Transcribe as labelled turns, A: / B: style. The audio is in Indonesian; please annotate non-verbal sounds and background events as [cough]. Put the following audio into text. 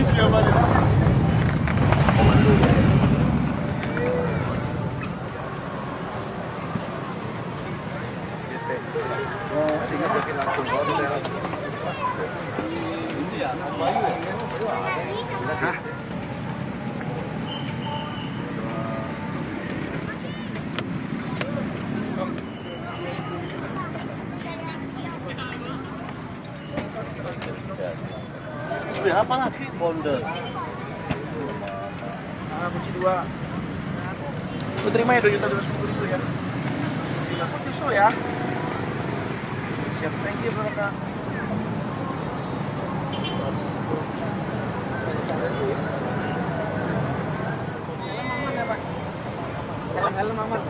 A: [laughs] 啊！Beli apa lagi? Bondes. Ah, kunci dua. Lu terima ya 2 juta 250 ribu ya. Aku tisu ya. Siap, thank you bro. Helm aman ya pak? Helm helm aman.